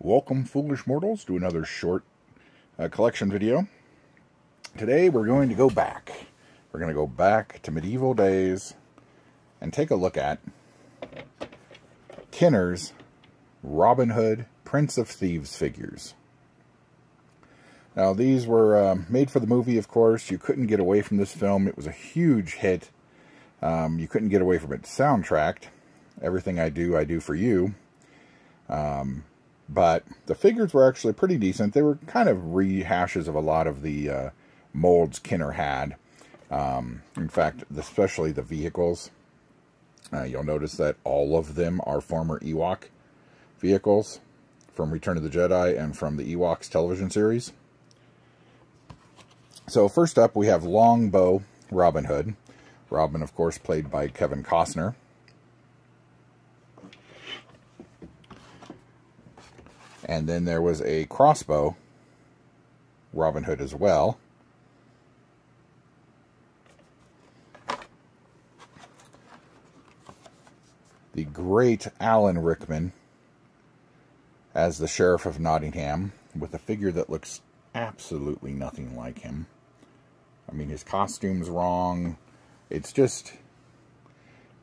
Welcome, foolish mortals, to another short uh, collection video. Today we're going to go back. We're going to go back to medieval days and take a look at Kenner's Robin Hood Prince of Thieves figures. Now these were uh, made for the movie, of course. You couldn't get away from this film. It was a huge hit. Um, you couldn't get away from it soundtracked. Everything I do, I do for you. Um, but the figures were actually pretty decent. They were kind of rehashes of a lot of the uh, molds Kenner had. Um, in fact, especially the vehicles. Uh, you'll notice that all of them are former Ewok vehicles from Return of the Jedi and from the Ewoks television series. So first up, we have Longbow Robin Hood. Robin, of course, played by Kevin Costner. And then there was a crossbow Robin Hood as well. The great Alan Rickman as the Sheriff of Nottingham with a figure that looks absolutely nothing like him. I mean, his costume's wrong. It's just,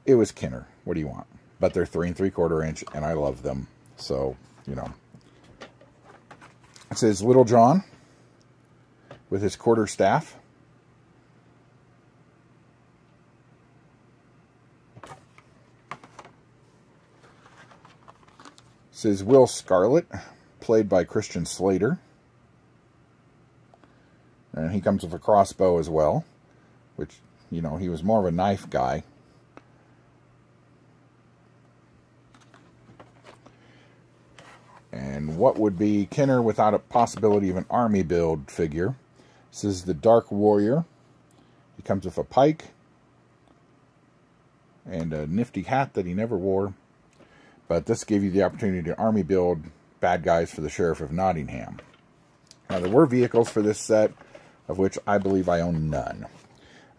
it was Kenner. What do you want? But they're three and three quarter inch, and I love them. So, you know, it says Little John with his quarter staff. It says Will Scarlett, played by Christian Slater. And he comes with a crossbow as well, which, you know, he was more of a knife guy. And what would be Kenner without a possibility of an army build figure? This is the Dark Warrior. He comes with a pike and a nifty hat that he never wore. But this gave you the opportunity to army build bad guys for the Sheriff of Nottingham. Now, there were vehicles for this set, of which I believe I own none.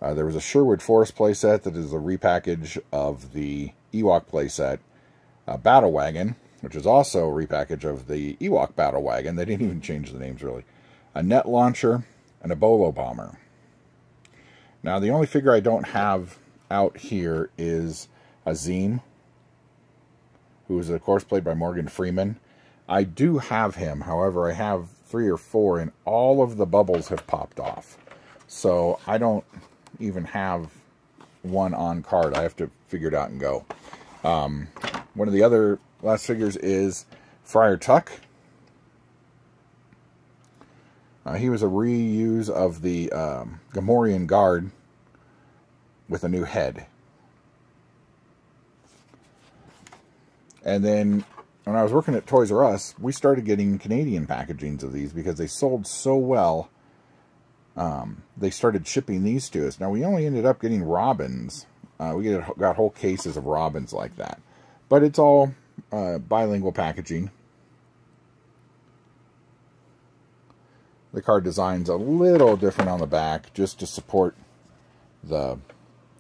Uh, there was a Sherwood Forest playset that is a repackage of the Ewok playset. A Battle Wagon, which is also a repackage of the Ewok Battle Wagon. They didn't even change the names, really. A net launcher and a Bolo bomber. Now, the only figure I don't have out here is Azeem, who is, of course, played by Morgan Freeman. I do have him. However, I have three or four, and all of the bubbles have popped off. So I don't even have one on card. I have to figure it out and go. Um, one of the other last figures is Friar Tuck. Uh, he was a reuse of the um, Gamorrean Guard with a new head. And then when I was working at Toys R Us, we started getting Canadian packagings of these because they sold so well. Um, they started shipping these to us. Now, we only ended up getting Robins. Uh, we got whole cases of Robins like that. But it's all uh, bilingual packaging. The card design's a little different on the back just to support the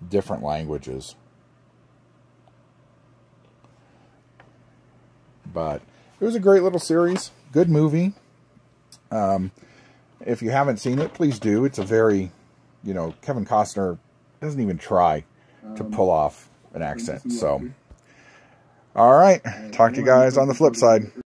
different languages. But it was a great little series. Good movie. Um, if you haven't seen it, please do. It's a very, you know, Kevin Costner doesn't even try to pull off an accent. So, all right. Talk to you guys on the flip side.